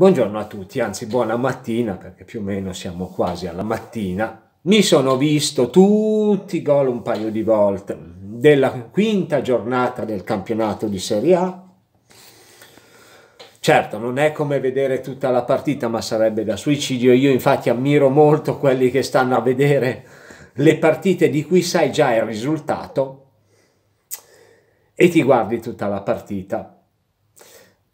Buongiorno a tutti, anzi buona mattina perché più o meno siamo quasi alla mattina. Mi sono visto tutti i gol un paio di volte della quinta giornata del campionato di Serie A. Certo, non è come vedere tutta la partita, ma sarebbe da suicidio. Io infatti ammiro molto quelli che stanno a vedere le partite di cui sai già il risultato e ti guardi tutta la partita.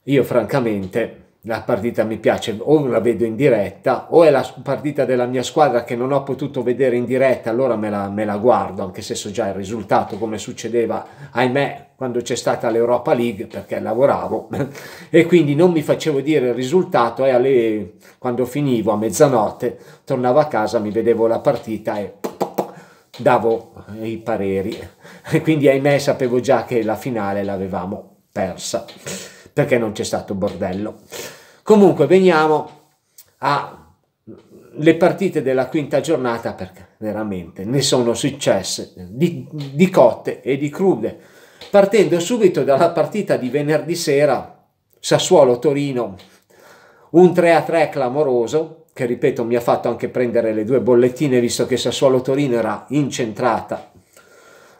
Io francamente la partita mi piace, o la vedo in diretta, o è la partita della mia squadra che non ho potuto vedere in diretta, allora me la, me la guardo, anche se so già il risultato, come succedeva, ahimè, quando c'è stata l'Europa League, perché lavoravo, e quindi non mi facevo dire il risultato, e alle, quando finivo a mezzanotte, tornavo a casa, mi vedevo la partita e davo i pareri, e quindi ahimè sapevo già che la finale l'avevamo persa perché non c'è stato bordello. Comunque veniamo alle partite della quinta giornata perché veramente ne sono successe di, di cotte e di crude. Partendo subito dalla partita di venerdì sera, Sassuolo-Torino, un 3-3 clamoroso, che ripeto mi ha fatto anche prendere le due bollettine visto che Sassuolo-Torino era incentrata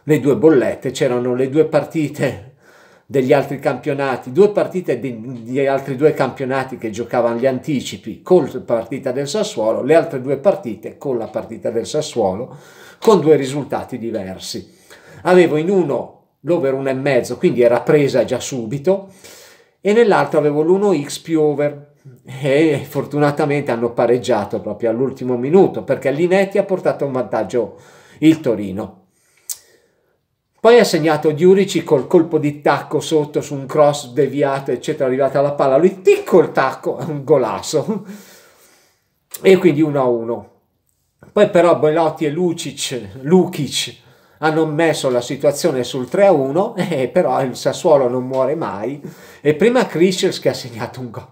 le due bollette, c'erano le due partite degli altri campionati, due partite di, di, altri due campionati che giocavano gli anticipi con la partita del Sassuolo, le altre due partite con la partita del Sassuolo, con due risultati diversi. Avevo in uno l'over 1,5, quindi era presa già subito, e nell'altro avevo l'1x più over, e fortunatamente hanno pareggiato proprio all'ultimo minuto, perché Linetti ha portato un vantaggio il Torino. Poi ha segnato Diurici col colpo di tacco sotto su un cross deviato, eccetera, arrivata la palla, lui ticco il tacco, un golasso. E quindi 1-1. Poi però Belotti e Lucic, Lukic hanno messo la situazione sul 3-1, e però il Sassuolo non muore mai. E prima Christians che ha segnato un gol.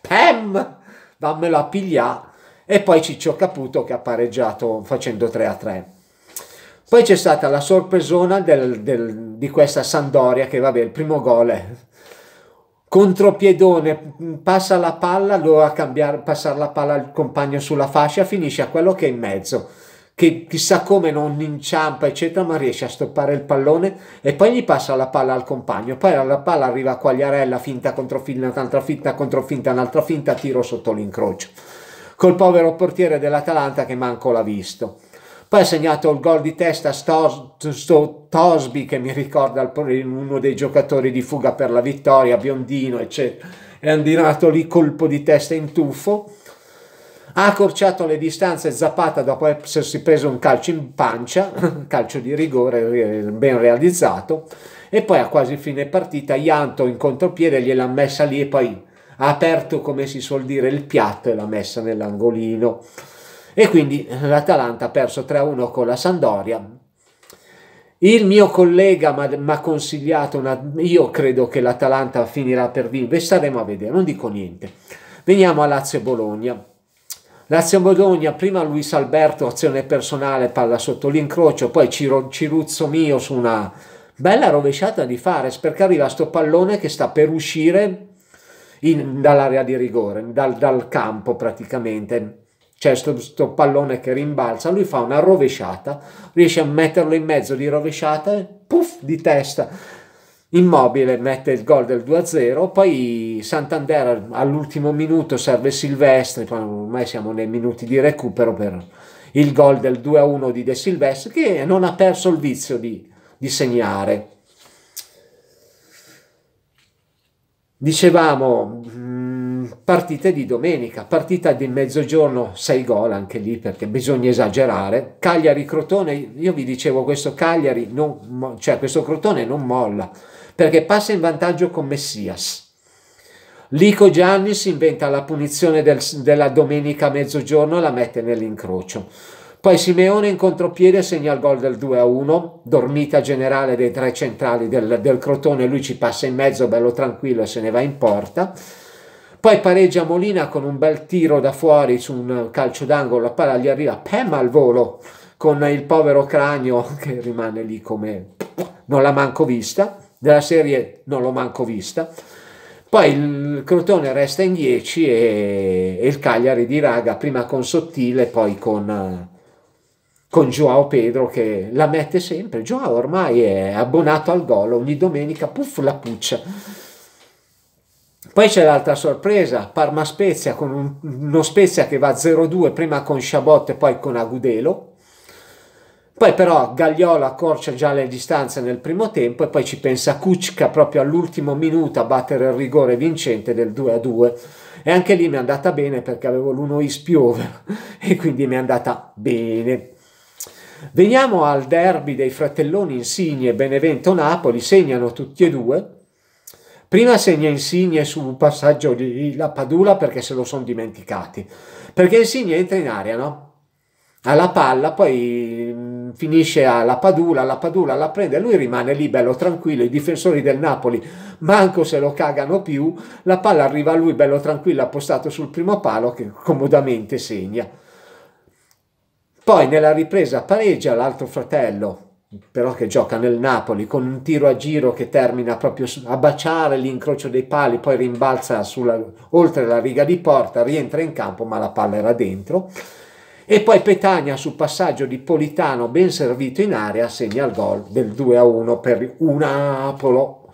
Pam! Dammelo a pigliare. E poi Ciccio Caputo che ha pareggiato facendo 3-3. Poi c'è stata la sorpresona del, del, di questa Sandoria che vabbè il primo gol è contropiedone, passa la palla, doveva cambiare, passare la palla al compagno sulla fascia, finisce a quello che è in mezzo, che chissà come non inciampa eccetera, ma riesce a stoppare il pallone e poi gli passa la palla al compagno, poi la palla arriva a Quagliarella, finta contro finta, un'altra finta contro finta, un'altra finta, tiro sotto l'incrocio. Col povero portiere dell'Atalanta che manco l'ha visto. Poi ha segnato il gol di testa Stos, Tosby che mi ricorda uno dei giocatori di fuga per la vittoria, biondino, eccetera. È andato lì colpo di testa in tuffo. Ha accorciato le distanze Zapata dopo essersi preso un calcio in pancia, calcio di rigore ben realizzato. E poi a quasi fine partita Ianto in contropiede gliel'ha messa lì e poi ha aperto, come si suol dire, il piatto e l'ha messa nell'angolino e quindi l'Atalanta ha perso 3-1 con la Sandoria. Il mio collega mi ha consigliato, una, io credo che l'Atalanta finirà per vincere, staremo a vedere, non dico niente. Veniamo a Lazio-Bologna. Lazio-Bologna, prima Luis Alberto, azione personale, palla sotto l'incrocio, poi Ciro, Ciruzzo mio su una bella rovesciata di Fares, perché arriva sto pallone che sta per uscire dall'area di rigore, dal, dal campo praticamente c'è questo pallone che rimbalza, lui fa una rovesciata, riesce a metterlo in mezzo di rovesciata e puff di testa. Immobile mette il gol del 2-0, poi Santander all'ultimo minuto serve Silvestri, ormai siamo nei minuti di recupero per il gol del 2-1 di De Silvestri che non ha perso il vizio di, di segnare. Dicevamo, partite di domenica, partita di mezzogiorno, 6 gol anche lì perché bisogna esagerare. Cagliari-Crotone, io vi dicevo questo Cagliari, non, cioè questo Crotone non molla perché passa in vantaggio con Messias. Lico Gianni si inventa la punizione del, della domenica a mezzogiorno e la mette nell'incrocio. Poi Simeone in contropiede segna il gol del 2-1, dormita generale dei tre centrali del, del Crotone, lui ci passa in mezzo bello tranquillo e se ne va in porta. Poi pareggia Molina con un bel tiro da fuori su un calcio d'angolo, la palla gli arriva pem al volo con il povero cranio che rimane lì come non l'ha manco vista, della serie non l'ho manco vista. Poi il Crotone resta in 10 e, e il Cagliari diraga prima con Sottile, poi con, con Joao Pedro che la mette sempre. Joao ormai è abbonato al gol, ogni domenica puff la puccia. Poi c'è l'altra sorpresa, Parma Spezia con un, uno Spezia che va 0-2 prima con Sciabot e poi con Agudelo poi però Gagliola accorcia già le distanze nel primo tempo e poi ci pensa Kuczka proprio all'ultimo minuto a battere il rigore vincente del 2 a 2 e anche lì mi è andata bene perché avevo l'1 is più over e quindi mi è andata bene. Veniamo al derby dei fratelloni Insigne e Benevento-Napoli, segnano tutti e due. Prima segna Insigne sul passaggio di La Padula perché se lo sono dimenticati. Perché Insigne entra in aria, no? alla palla, poi mm, finisce alla Padula, la Padula la prende, lui rimane lì bello tranquillo, i difensori del Napoli manco se lo cagano più, la palla arriva a lui bello tranquillo appostato sul primo palo che comodamente segna. Poi nella ripresa pareggia l'altro fratello, però che gioca nel Napoli con un tiro a giro che termina proprio a baciare l'incrocio dei pali, poi rimbalza sulla, oltre la riga di porta, rientra in campo ma la palla era dentro e poi Petagna sul passaggio di Politano ben servito in area segna il gol del 2 a 1 per un Apolo.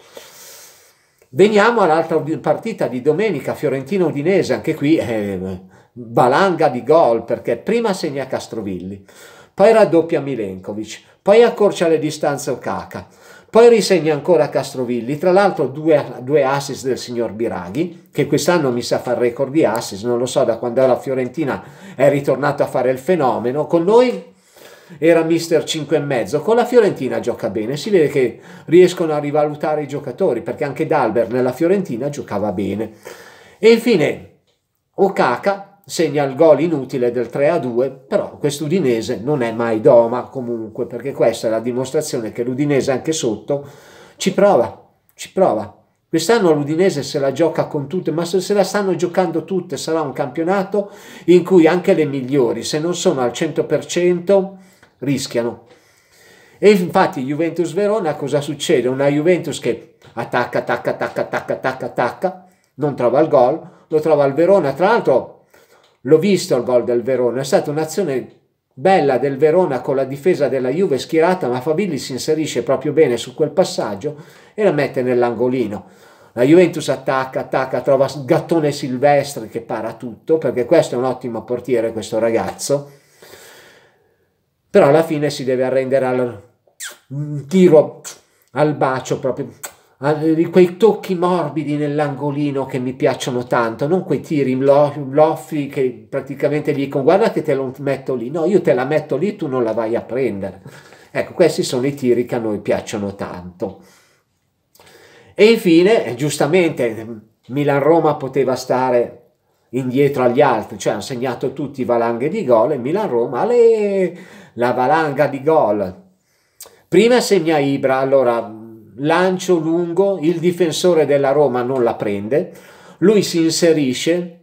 Veniamo all'altra partita di domenica, Fiorentina-Udinese, anche qui è valanga di gol perché prima segna Castrovilli, poi raddoppia Milenkovic, poi accorcia le distanze Okaka, poi risegna ancora Castrovilli, tra l'altro due, due assist del signor Biraghi, che quest'anno mi sa fare record di assist, non lo so, da quando la Fiorentina è ritornato a fare il fenomeno. Con noi era mister 5 e mezzo, con la Fiorentina gioca bene, si vede che riescono a rivalutare i giocatori, perché anche Dalbert nella Fiorentina giocava bene. E infine Okaka segna il gol inutile del 3 a 2, però quest'Udinese non è mai doma comunque, perché questa è la dimostrazione che l'Udinese anche sotto ci prova, ci prova. Quest'anno l'Udinese se la gioca con tutte, ma se se la stanno giocando tutte sarà un campionato in cui anche le migliori, se non sono al 100%, rischiano. E infatti Juventus Verona cosa succede? Una Juventus che attacca, attacca, attacca, attacca, attacca, attacca, non trova il gol, lo trova il Verona, tra l'altro L'ho visto il gol del Verona, è stata un'azione bella del Verona con la difesa della Juve schierata, ma Fabilli si inserisce proprio bene su quel passaggio e la mette nell'angolino. La Juventus attacca, attacca, trova Gattone Silvestri che para tutto, perché questo è un ottimo portiere, questo ragazzo. Però alla fine si deve arrendere al tiro al bacio proprio quei tocchi morbidi nell'angolino che mi piacciono tanto, non quei tiri loffi che praticamente gli dicono guarda che te lo metto lì, no, io te la metto lì, tu non la vai a prendere. Ecco, questi sono i tiri che a noi piacciono tanto. E infine, giustamente, Milan-Roma poteva stare indietro agli altri, cioè hanno segnato tutti valanghe di gol e Milan-Roma, la valanga di gol. Prima segna Ibra, allora lancio lungo, il difensore della Roma non la prende, lui si inserisce,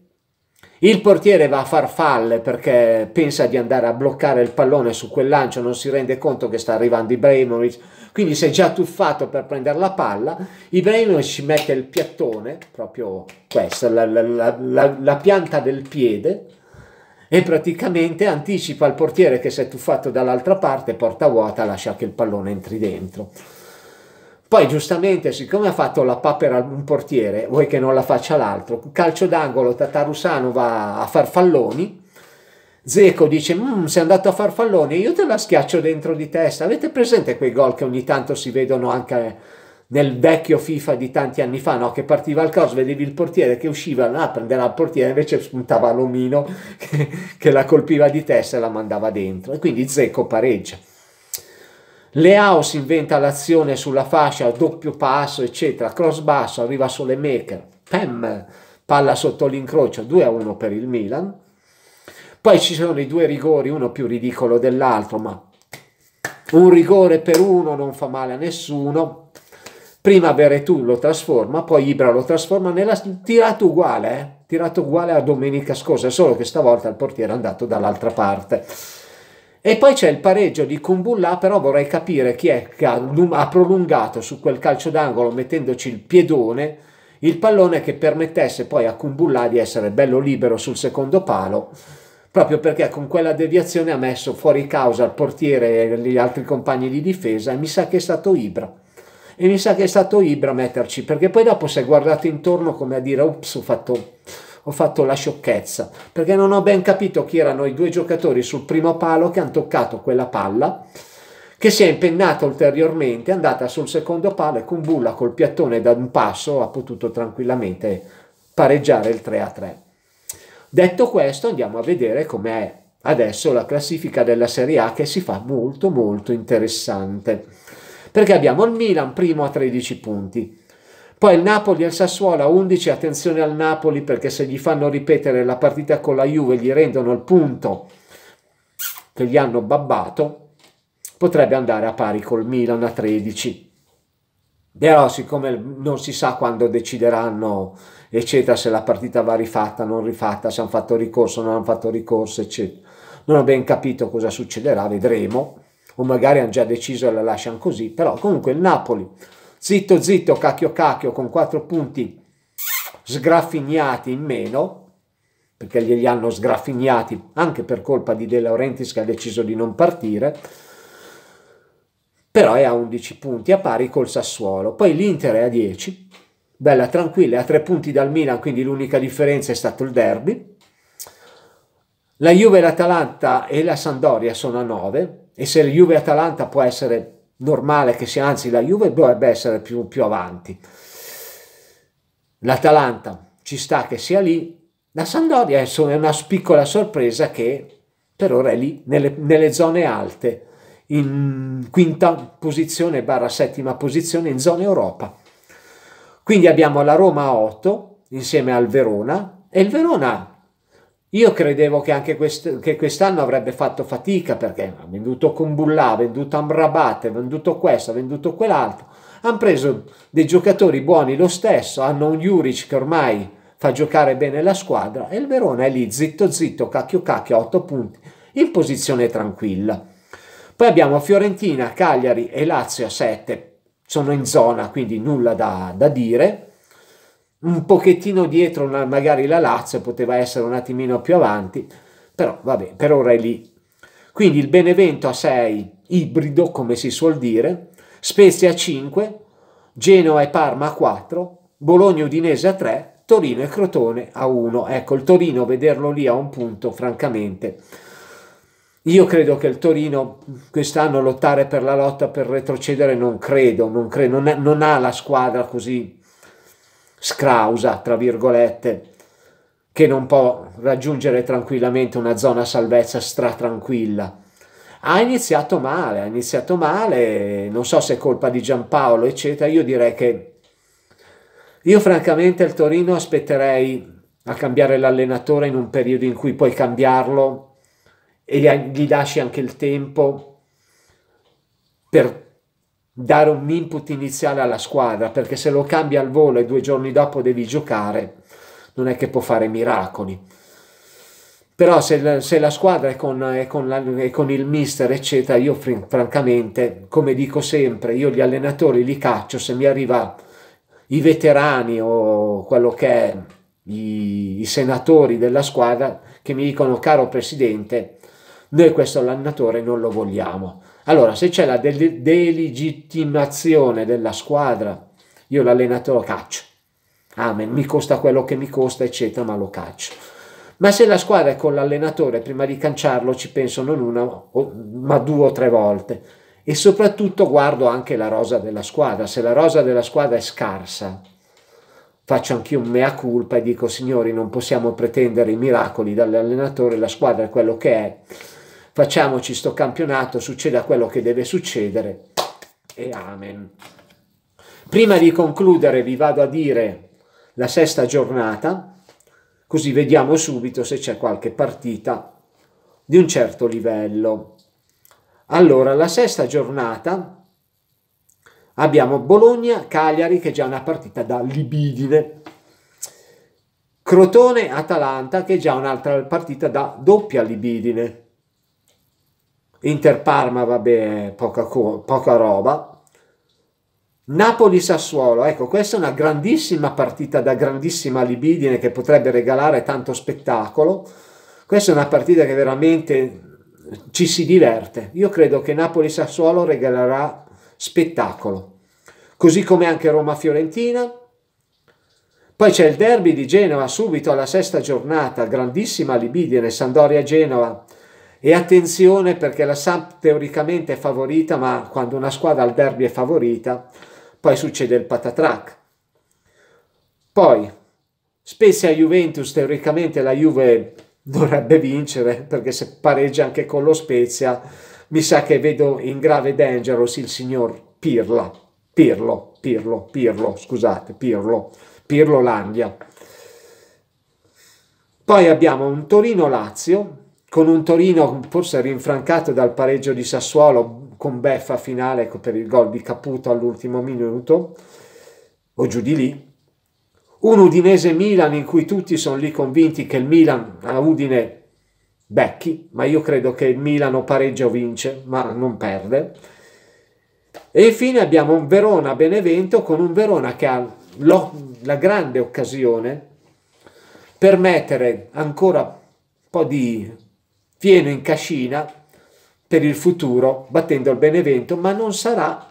il portiere va a far falle perché pensa di andare a bloccare il pallone su quel lancio, non si rende conto che sta arrivando Ibrahimovic, quindi si è già tuffato per prendere la palla, Ibrahimovic ci mette il piattone, proprio questa, la, la, la, la pianta del piede, e praticamente anticipa il portiere che si è tuffato dall'altra parte, porta vuota, lascia che il pallone entri dentro. Poi giustamente, siccome ha fatto la papera un portiere, vuoi che non la faccia l'altro, calcio d'angolo, Tatarusano va a far falloni, Zeco dice, mm, sei andato a far falloni, io te la schiaccio dentro di testa. Avete presente quei gol che ogni tanto si vedono anche nel vecchio FIFA di tanti anni fa, no? che partiva il cross, vedevi il portiere che usciva a prendere il portiere, invece spuntava l'omino che, che la colpiva di testa e la mandava dentro. E quindi Zeco pareggia. Leao si inventa l'azione sulla fascia, doppio passo, eccetera, cross basso, arriva sulle Maker, Pem, palla sotto l'incrocio, 2 a 1 per il Milan. Poi ci sono i due rigori, uno più ridicolo dell'altro, ma un rigore per uno non fa male a nessuno. Prima Veretù lo trasforma, poi Ibra lo trasforma nella tirato uguale, eh? tirato uguale a domenica scorsa, solo che stavolta il portiere è andato dall'altra parte. E poi c'è il pareggio di Kumbulla, però vorrei capire chi è che ha, prolungato su quel calcio d'angolo mettendoci il piedone il pallone che permettesse poi a Kumbulla di essere bello libero sul secondo palo, proprio perché con quella deviazione ha messo fuori causa il portiere e gli altri compagni di difesa e mi sa che è stato Ibra. E mi sa che è stato Ibra metterci, perché poi dopo si è guardato intorno come a dire, ups, ho fatto, ho fatto la sciocchezza, perché non ho ben capito chi erano i due giocatori sul primo palo che hanno toccato quella palla che si è impennata ulteriormente, è andata sul secondo palo e con Bulla col piattone da un passo ha potuto tranquillamente pareggiare il 3 a 3. Detto questo andiamo a vedere com'è adesso la classifica della Serie A che si fa molto molto interessante perché abbiamo il Milan primo a 13 punti poi il Napoli e il Sassuolo a 11 attenzione al Napoli perché se gli fanno ripetere la partita con la Juve gli rendono il punto che gli hanno babbato potrebbe andare a pari col Milan a 13. Però siccome non si sa quando decideranno, eccetera, se la partita va rifatta, non rifatta, se hanno fatto ricorso, non hanno fatto ricorso, eccetera. Non ho ben capito cosa succederà, vedremo. O magari hanno già deciso e la lasciano così. Però comunque il Napoli, zitto zitto, cacchio cacchio, con quattro punti sgraffignati in meno, perché glieli hanno sgraffignati anche per colpa di De Laurentiis che ha deciso di non partire, però è a 11 punti, a pari col Sassuolo. Poi l'Inter è a 10, bella tranquilla, è a 3 punti dal Milan, quindi l'unica differenza è stato il derby. La Juve, l'Atalanta e la Sandoria sono a 9 e se la Juve e Atalanta può essere normale che sia, anzi la Juve dovrebbe essere più, più avanti. L'Atalanta ci sta che sia lì, la Sandoria è una piccola sorpresa che per ora è lì, nelle, nelle zone alte in quinta posizione barra settima posizione in zona Europa. Quindi abbiamo la Roma a 8 insieme al Verona e il Verona io credevo che anche quest- che quest'anno avrebbe fatto fatica perché ha venduto Kumbulla, ha venduto Amrabat, ha venduto questo, ha venduto quell'altro. Hanno preso dei giocatori buoni lo stesso, hanno un Juric che ormai fa giocare bene la squadra e il Verona è lì zitto zitto, cacchio cacchio, a 8 punti, in posizione tranquilla. Poi abbiamo Fiorentina, Cagliari e Lazio a 7, sono in zona, quindi nulla da, da dire. Un pochettino dietro magari la Lazio poteva essere un attimino più avanti, però vabbè, per ora è lì. Quindi il Benevento a 6, ibrido come si suol dire, Spezia a 5, Genoa e Parma a 4, Bologna Udinese a 3, Torino e Crotone a 1. Ecco, il Torino vederlo lì a un punto, francamente io credo che il Torino quest'anno lottare per la lotta per retrocedere non credo, non, credo, non, è, non ha la squadra così scrausa, tra virgolette, che non può raggiungere tranquillamente una zona salvezza stratranquilla. Ha iniziato male, ha iniziato male, non so se è colpa di Giampaolo, eccetera. Io direi che io francamente il Torino aspetterei a cambiare l'allenatore in un periodo in cui puoi cambiarlo e gli lasci anche il tempo per dare un input iniziale alla squadra, perché se lo cambi al volo e due giorni dopo devi giocare, non è che può fare miracoli. Però se, se la squadra è con, è, con la, è con, il mister, eccetera, io francamente, come dico sempre, io gli allenatori li caccio, se mi arriva i veterani o quello che è i, i senatori della squadra che mi dicono caro presidente, noi questo allenatore non lo vogliamo. Allora, se c'è la de- delegittimazione della squadra, io l'allenatore lo caccio. Amen, mi costa quello che mi costa, eccetera, ma lo caccio. Ma se la squadra è con l'allenatore, prima di canciarlo ci penso non una, ma due o tre volte. E soprattutto guardo anche la rosa della squadra. Se la rosa della squadra è scarsa, faccio anch'io un mea culpa e dico, signori, non possiamo pretendere i miracoli dall'allenatore, la squadra è quello che è facciamoci sto campionato, succeda quello che deve succedere e amen. Prima di concludere vi vado a dire la sesta giornata, così vediamo subito se c'è qualche partita di un certo livello. Allora, la sesta giornata abbiamo Bologna-Cagliari che è già una partita da libidine. Crotone-Atalanta che è già un'altra partita da doppia libidine. Inter Parma, vabbè, poca, poca roba. Napoli-Sassuolo, ecco, questa è una grandissima partita da grandissima libidine che potrebbe regalare tanto spettacolo. Questa è una partita che veramente ci si diverte. Io credo che Napoli-Sassuolo regalerà spettacolo, così come anche Roma-Fiorentina. Poi c'è il derby di Genova subito alla sesta giornata, grandissima libidine, Sandoria-Genova. E attenzione perché la Samp teoricamente è favorita, ma quando una squadra al derby è favorita, poi succede il patatrac. Poi Spezia Juventus, teoricamente la Juve dovrebbe vincere perché se pareggia anche con lo Spezia mi sa che vedo in grave dangerous il signor Pirla, Pirlo, Pirlo, Pirlo, scusate, Pirlo, Pirlo Landia. Poi abbiamo un Torino-Lazio con un Torino forse rinfrancato dal pareggio di Sassuolo con beffa finale per il gol di Caputo all'ultimo minuto, o giù di lì. Un Udinese-Milan in cui tutti sono lì convinti che il Milan a Udine becchi, ma io credo che il Milano pareggia o vince, ma non perde. E infine abbiamo un Verona-Benevento con un Verona che ha la grande occasione per mettere ancora un po' di fieno in cascina per il futuro battendo il Benevento, ma non sarà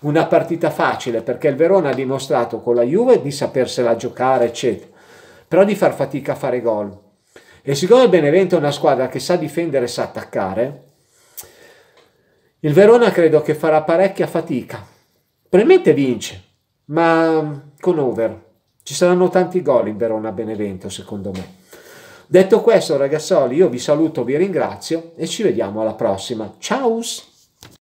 una partita facile perché il Verona ha dimostrato con la Juve di sapersela giocare, eccetera, però di far fatica a fare gol. E siccome il Benevento è una squadra che sa difendere e sa attaccare, il Verona credo che farà parecchia fatica. Probabilmente vince, ma con over. Ci saranno tanti gol in Verona-Benevento, secondo me. Detto questo, ragazzoli, io vi saluto, vi ringrazio e ci vediamo alla prossima. Ciao!